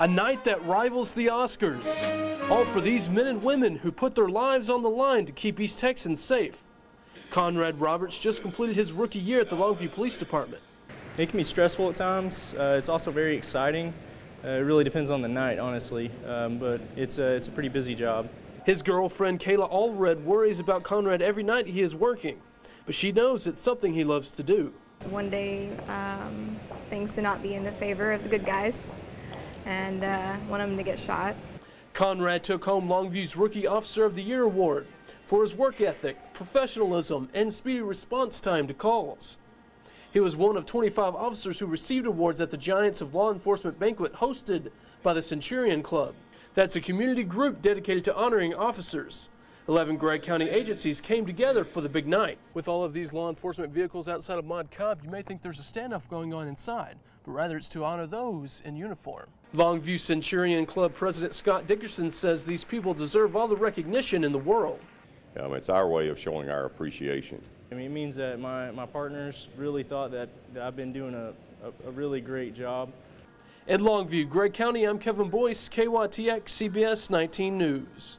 A night that rivals the Oscars. All for these men and women who put their lives on the line to keep East Texans safe. Conrad Roberts just completed his rookie year at the Longview Police Department. It can be stressful at times. Uh, it's also very exciting. Uh, it really depends on the night, honestly, um, but it's a, it's a pretty busy job. His girlfriend, Kayla Allred, worries about Conrad every night he is working, but she knows it's something he loves to do. One day, um, things to not be in the favor of the good guys, and uh, want them to get shot. Conrad took home Longview's Rookie Officer of the Year award for his work ethic, professionalism, and speedy response time to calls. He was one of 25 officers who received awards at the Giants of Law Enforcement banquet hosted by the Centurion Club. That's a community group dedicated to honoring officers. 11 Gregg County agencies came together for the big night. With all of these law enforcement vehicles outside of Maude Cobb, you may think there's a standoff going on inside, but rather it's to honor those in uniform. Longview Centurion Club President Scott Dickerson says these people deserve all the recognition in the world. Um, it's our way of showing our appreciation. I mean, it means that my, my partners really thought that, that I've been doing a, a, a really great job. In Longview, Gregg County, I'm Kevin Boyce, KYTX CBS 19 News.